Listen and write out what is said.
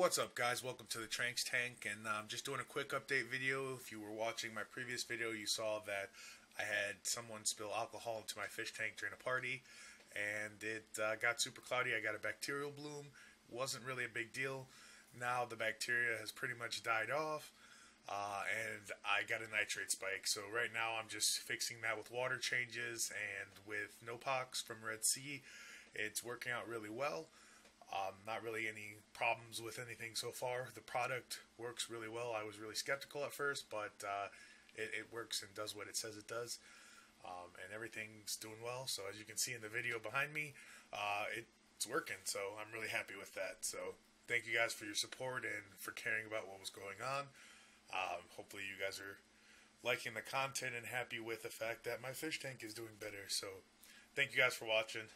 What's up guys, welcome to the Tranks Tank and I'm um, just doing a quick update video. If you were watching my previous video you saw that I had someone spill alcohol into my fish tank during a party and it uh, got super cloudy. I got a bacterial bloom, wasn't really a big deal. Now the bacteria has pretty much died off uh, and I got a nitrate spike. So right now I'm just fixing that with water changes and with Nopox from Red Sea. It's working out really well. Um, not really any problems with anything so far. The product works really well. I was really skeptical at first, but uh, it, it, works and does what it says it does. Um, and everything's doing well. So as you can see in the video behind me, uh, it's working. So I'm really happy with that. So thank you guys for your support and for caring about what was going on. Um, hopefully you guys are liking the content and happy with the fact that my fish tank is doing better. So thank you guys for watching.